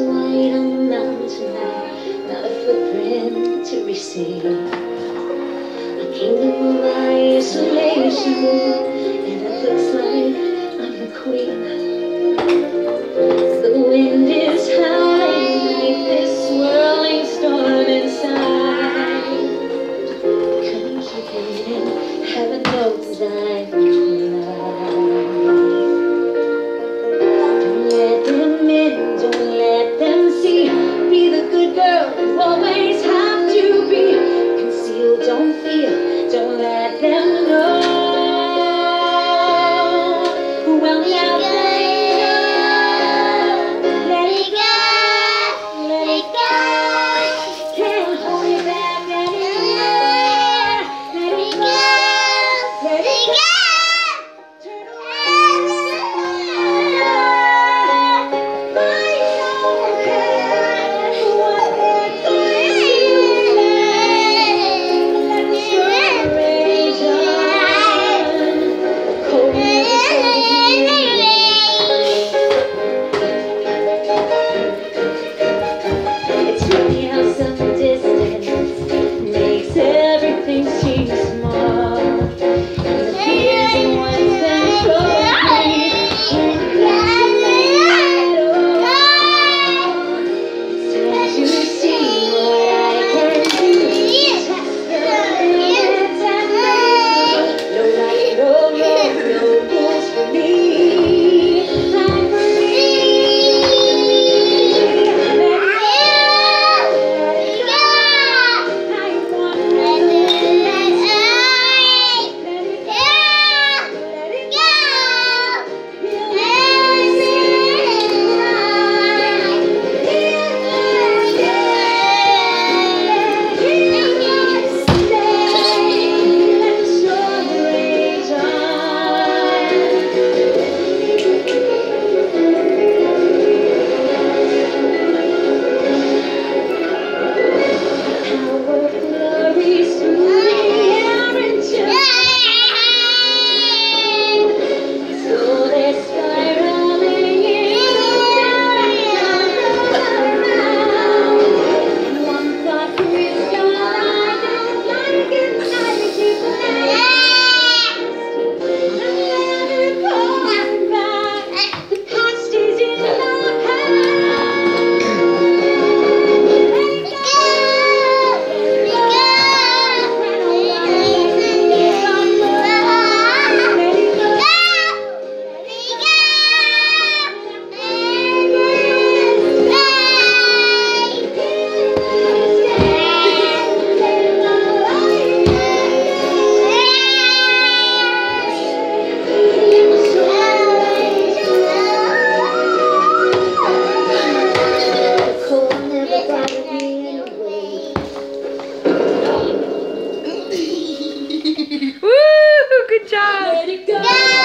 white on the mountain tonight, not a footprint to receive. A kingdom of isolation.